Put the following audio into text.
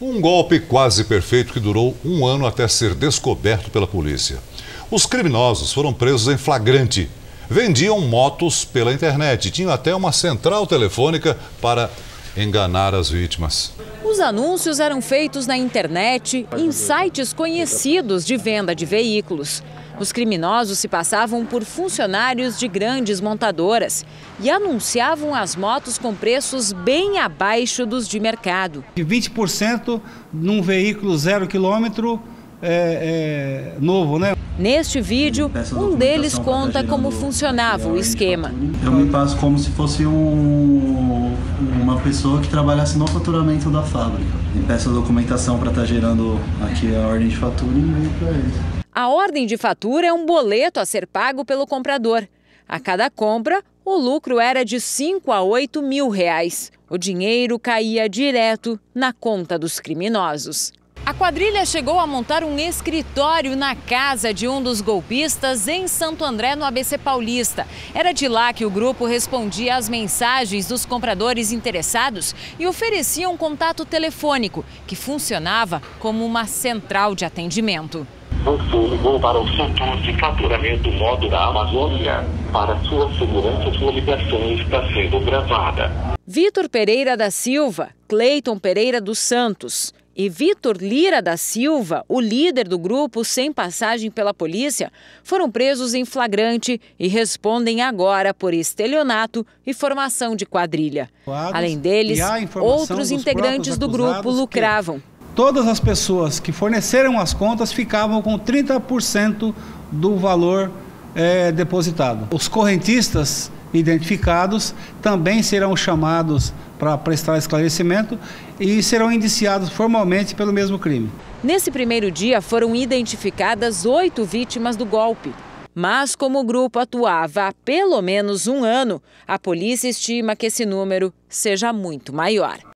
Um golpe quase perfeito que durou um ano até ser descoberto pela polícia. Os criminosos foram presos em flagrante. Vendiam motos pela internet. Tinham até uma central telefônica para enganar as vítimas. Os anúncios eram feitos na internet, em sites conhecidos de venda de veículos. Os criminosos se passavam por funcionários de grandes montadoras e anunciavam as motos com preços bem abaixo dos de mercado. 20% num veículo zero quilômetro é, é, novo, né? Neste vídeo, um deles conta como funcionava o esquema. Eu me passo como se fosse um, uma pessoa que trabalhasse no faturamento da fábrica. E peço a documentação para estar tá gerando aqui a ordem de fatura e envio para eles. A ordem de fatura é um boleto a ser pago pelo comprador. A cada compra, o lucro era de 5 a 8 mil reais. O dinheiro caía direto na conta dos criminosos. A quadrilha chegou a montar um escritório na casa de um dos golpistas em Santo André, no ABC Paulista. Era de lá que o grupo respondia às mensagens dos compradores interessados e oferecia um contato telefônico, que funcionava como uma central de atendimento. Você ligou para o setor de faturamento modo da Amazônia. Para sua segurança, sua ligação está sendo gravada. Vitor Pereira da Silva, Cleiton Pereira dos Santos e Vitor Lira da Silva, o líder do grupo sem passagem pela polícia, foram presos em flagrante e respondem agora por estelionato e formação de quadrilha. Além deles, outros integrantes do grupo lucravam todas as pessoas que forneceram as contas ficavam com 30% do valor é, depositado. Os correntistas identificados também serão chamados para prestar esclarecimento e serão indiciados formalmente pelo mesmo crime. Nesse primeiro dia foram identificadas oito vítimas do golpe. Mas, como o grupo atuava há pelo menos um ano, a polícia estima que esse número seja muito maior.